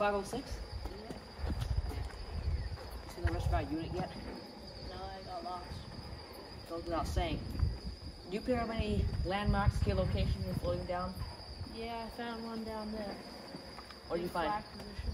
506? Yeah. Seen the rest of our unit yet? No, I got lost. Goes without saying. Do you pick up any landmarks, key locations you're floating down? Yeah, I found one down there. What did you find? flak position.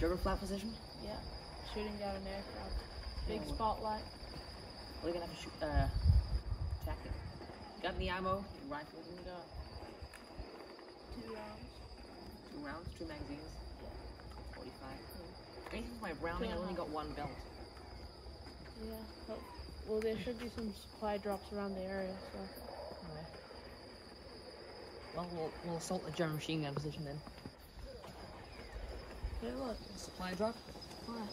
German flak position? Yeah. Shooting down an aircraft. Big Yeah. spotlight. We're gonna have to shoot, uh, attack it. Got any ammo? Rifles? We got two rounds. Two rounds? Two magazines? Yeah. 45. Anything for my rounding? I only got one belt. Yeah. Oh, well, there should be some supply drops around the area, so. Okay. Well, we'll, we'll assault the German machine gun position then. Hey, look. Supply drop? What?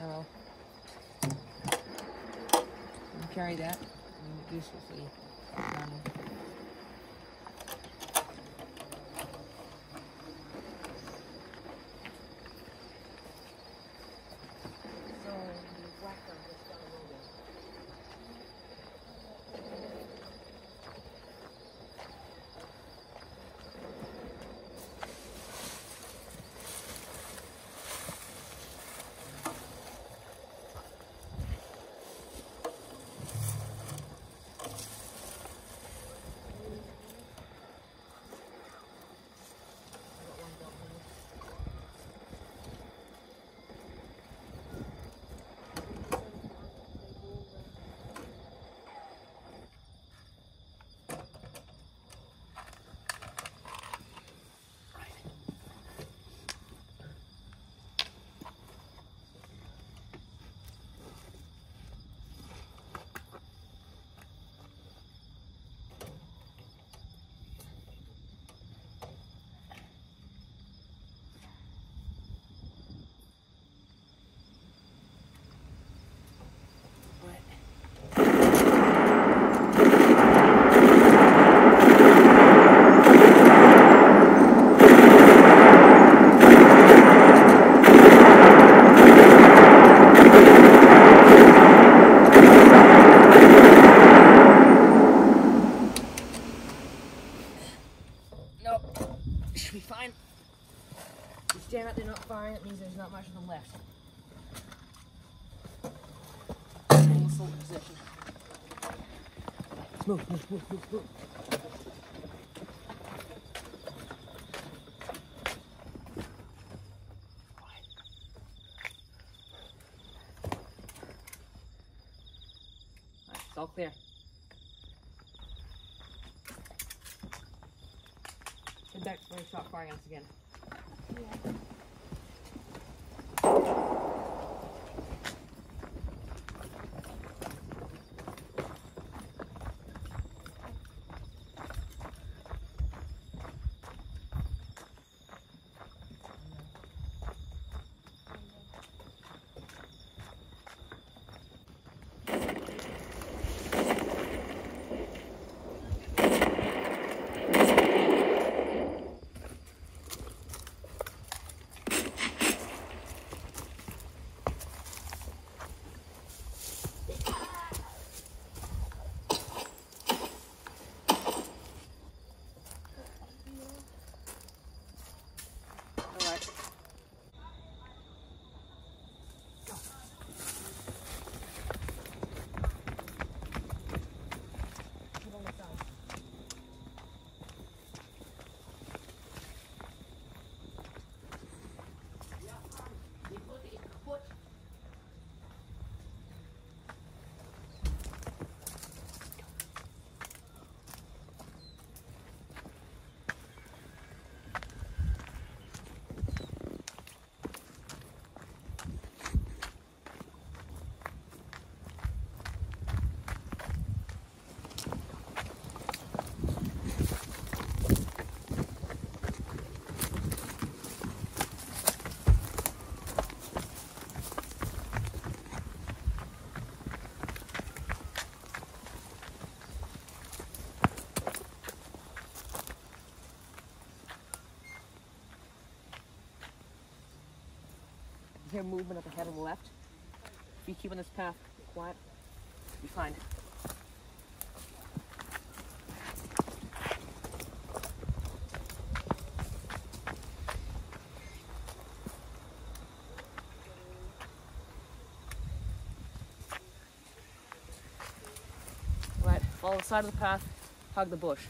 Arrow. You carry that. and Uselessly. Um, Should be fine. You stand up, they're not firing, that means there's not much of them left. Let's move, move, move, move. Before they start firing us again. Yeah. hear movement at the head the left. If you keep on this path quiet, you'll be fine. Right, follow the side of the path, hug the bush.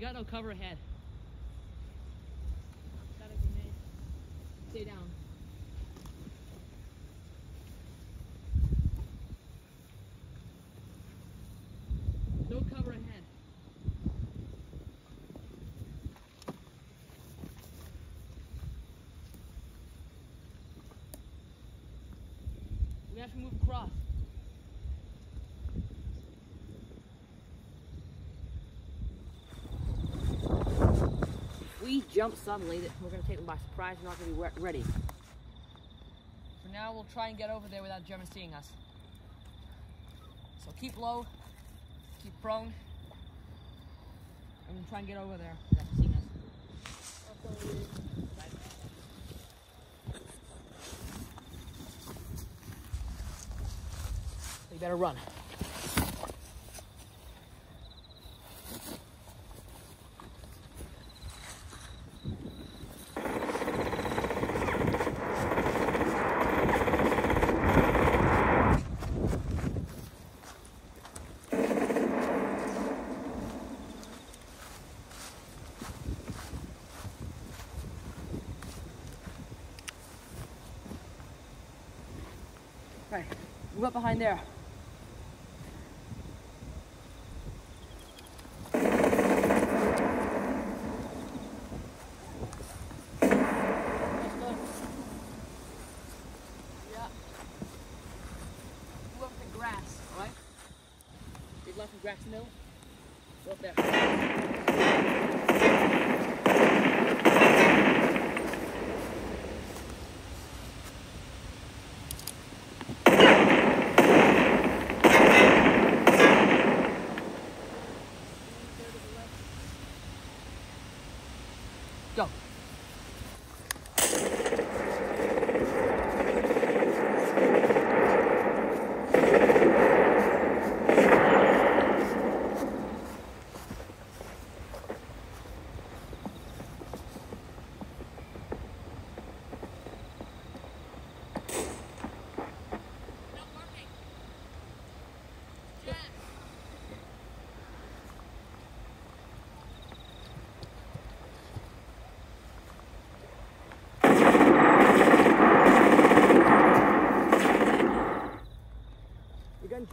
You got no cover ahead. Stay down. No cover ahead. We have to move across. Jump suddenly, that we're going to take them by surprise. We're not going to be ready. For now, we'll try and get over there without German seeing us. So keep low, keep prone, and we'll try and get over there without seeing us. You better run. Right, move up behind there. Grass mill. Go up there. go.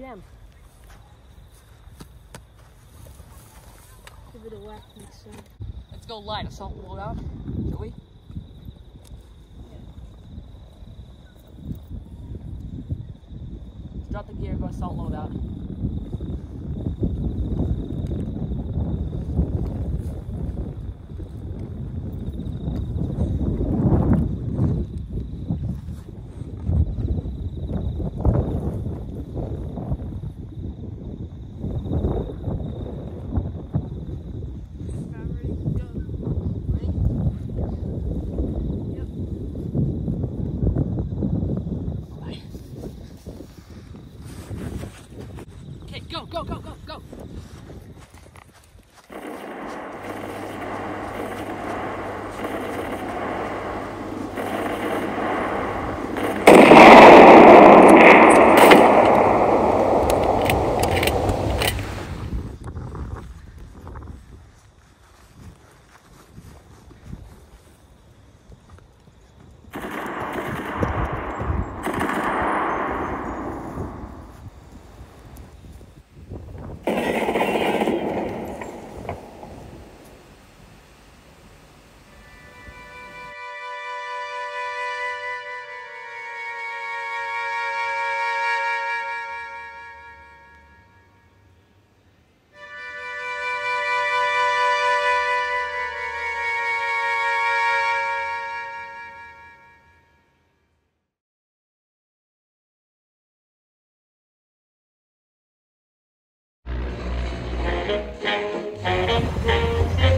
Jammed. Give it a whack next time. Let's go light. Assault load out. Shall we? Drop the gear, go assault load out. Thank you.